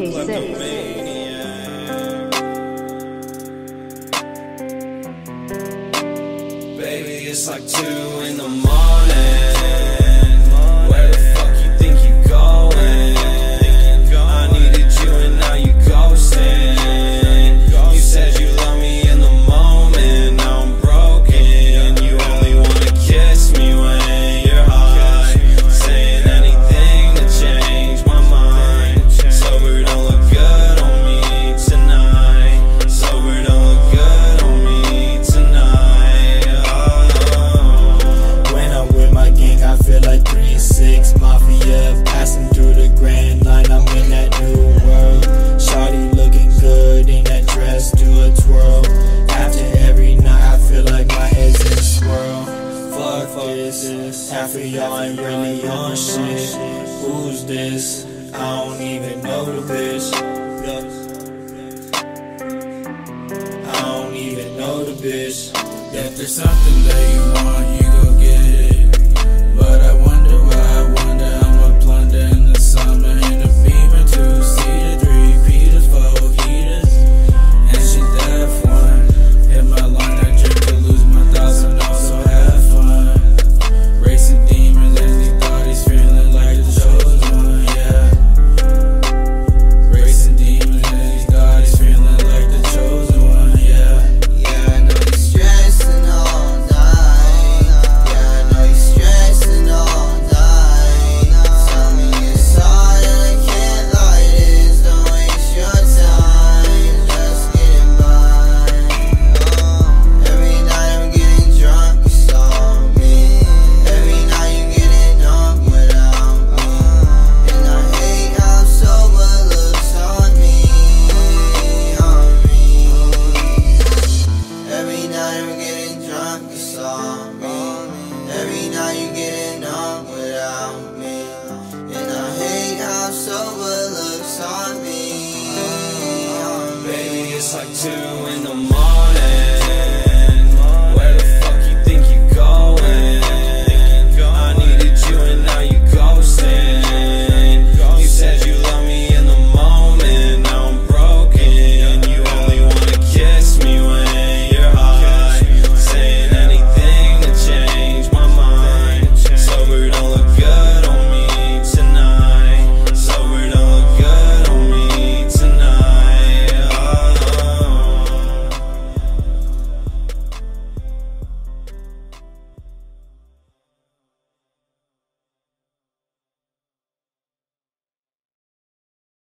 Baby, it's like two in the morning. Half of y'all ain't really on shit. Who's this? I don't even know the bitch. I don't even know the bitch. If there's something that you want, you Every night you getting on without me. And I hate how sober looks on me. Oh, Baby, it's like two.